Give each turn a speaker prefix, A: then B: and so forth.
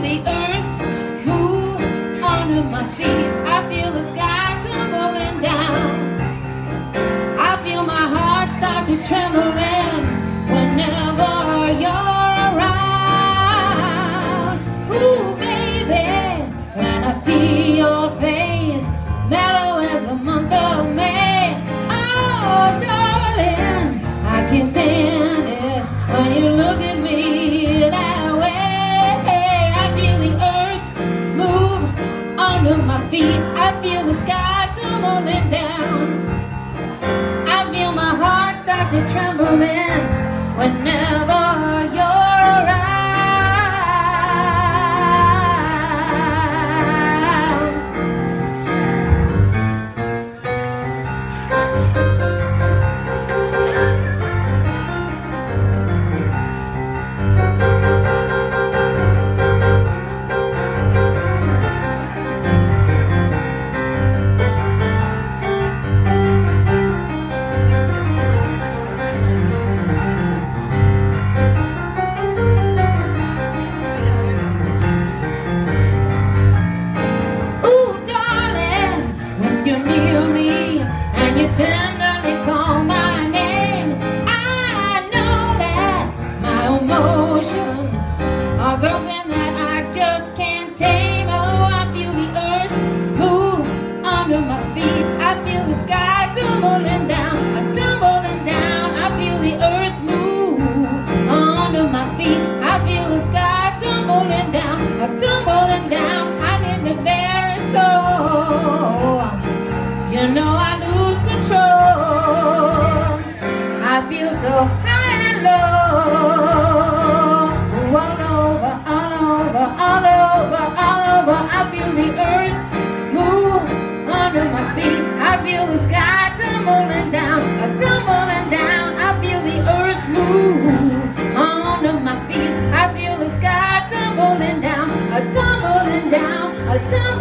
A: earth move under my feet. I feel the sky tumbling down. I feel my heart start to tremble trembling whenever you're around. Ooh, baby, when I see your face, mellow as the month of May. Oh, darling, I can't stand it when you look at me under my feet. I feel the sky tumbling down. I feel my heart start to trembling whenever something that I just can't tame. Oh, I feel the earth move under my feet. I feel the sky tumbling down, tumbling down. I feel the earth move under my feet. I feel the sky tumbling down, tumbling down. I'm in the very soul. You know I lose control. I feel so high and low. A tumbling down, a tumbling